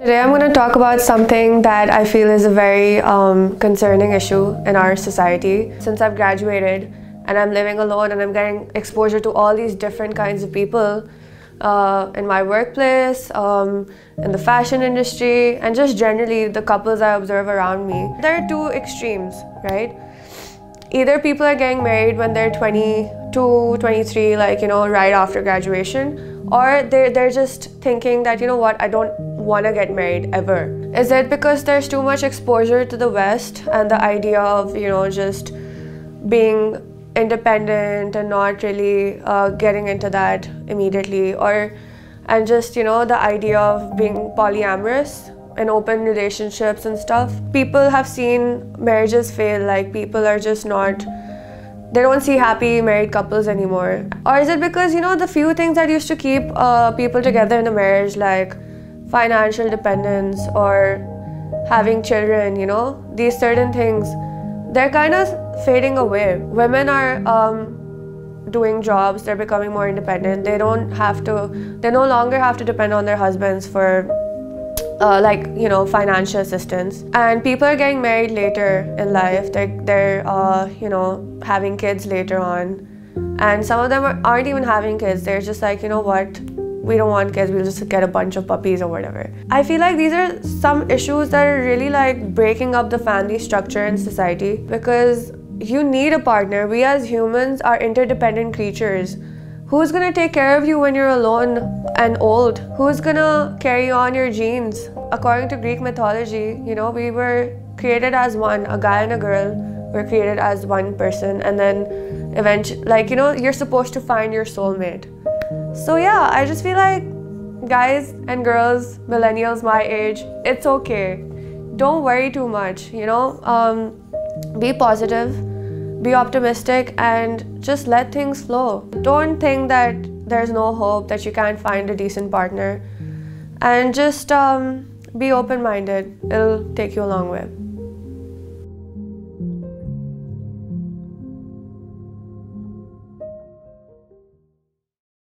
Today I'm going to talk about something that I feel is a very um, concerning issue in our society. Since I've graduated and I'm living alone and I'm getting exposure to all these different kinds of people uh, in my workplace, um, in the fashion industry, and just generally the couples I observe around me. There are two extremes, right? Either people are getting married when they're 22, 23, like, you know, right after graduation, or they're, they're just thinking that, you know what, I don't want to get married ever. Is it because there's too much exposure to the West and the idea of, you know, just being independent and not really uh, getting into that immediately or and just you know the idea of being polyamorous and open relationships and stuff people have seen marriages fail like people are just not they don't see happy married couples anymore or is it because you know the few things that used to keep uh, people together in a marriage like financial dependence or having children you know these certain things they're kind of fading away. Women are um, doing jobs, they're becoming more independent. They don't have to, they no longer have to depend on their husbands for uh, like you know financial assistance and people are getting married later in life they're, they're uh, you know having kids later on and some of them aren't even having kids they're just like you know what we don't want kids, we'll just get a bunch of puppies or whatever. I feel like these are some issues that are really like breaking up the family structure in society because you need a partner. We as humans are interdependent creatures. Who's gonna take care of you when you're alone and old? Who's gonna carry on your genes? According to Greek mythology, you know, we were created as one, a guy and a girl were created as one person, and then eventually, like, you know, you're supposed to find your soulmate. So, yeah, I just feel like guys and girls, millennials my age, it's okay. Don't worry too much, you know? Um, be positive, be optimistic, and just let things flow. Don't think that there's no hope, that you can't find a decent partner. And just um, be open minded, it'll take you a long way.